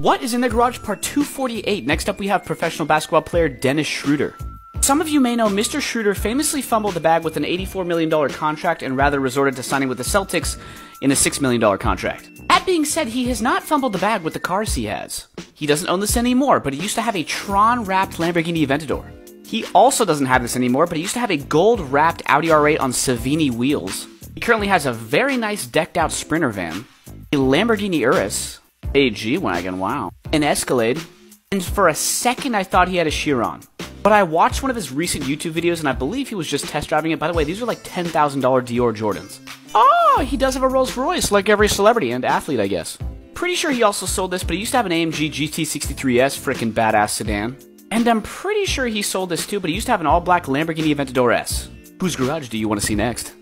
What is in the garage part 248? Next up, we have professional basketball player Dennis Schroeder. Some of you may know Mr. Schroeder famously fumbled the bag with an $84 million contract and rather resorted to signing with the Celtics in a $6 million contract. That being said, he has not fumbled the bag with the cars he has. He doesn't own this anymore, but he used to have a Tron wrapped Lamborghini Aventador. He also doesn't have this anymore, but he used to have a gold wrapped Audi R8 on Savini wheels. He currently has a very nice decked out Sprinter van, a Lamborghini Urus, a G-Wagon, wow, an Escalade, and for a second I thought he had a Chiron. But I watched one of his recent YouTube videos and I believe he was just test driving it. By the way, these are like $10,000 Dior Jordans. Oh, he does have a Rolls Royce, like every celebrity and athlete, I guess. Pretty sure he also sold this, but he used to have an AMG GT63S, frickin' badass sedan. And I'm pretty sure he sold this too, but he used to have an all black Lamborghini Aventador S. Whose garage do you want to see next?